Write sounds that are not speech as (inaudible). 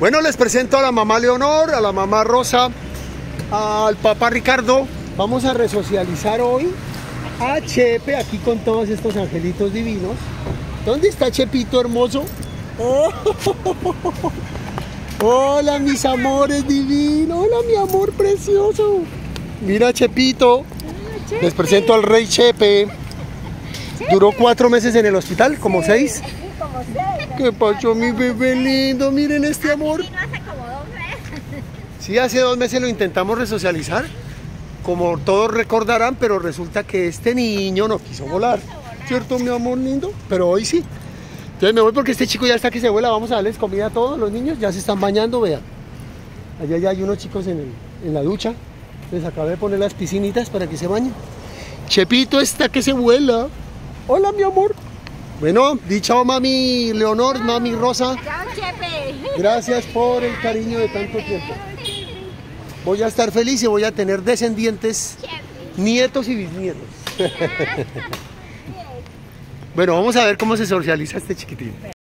Bueno, les presento a la mamá Leonor, a la mamá Rosa, al papá Ricardo. Vamos a resocializar hoy a Chepe aquí con todos estos angelitos divinos. ¿Dónde está Chepito hermoso? Oh, (laughs) Hola mis amores divinos, hola mi amor precioso. Mira Chepito, les presento al rey Chepe. Duró cuatro meses en el hospital, como seis. Como seis. ¿Qué pasó mi bebé lindo? Miren este amor. Sí, hace dos meses lo intentamos resocializar, como todos recordarán, pero resulta que este niño no quiso volar. ¿Cierto, mi amor lindo? Pero hoy sí. Entonces me voy porque este chico ya está que se vuela. Vamos a darles comida a todos los niños. Ya se están bañando, vean. Allá ya hay unos chicos en, el- en la ducha. Les acabé de poner las piscinitas para que se bañen. Chepito está que se vuela. Hola, mi amor. Bueno, dicho mami Leonor, mami Rosa. Gracias por el cariño de tanto tiempo. Voy a estar feliz y voy a tener descendientes, nietos y bisnietos. (laughs) Bueno, vamos a ver cómo se socializa este chiquitín.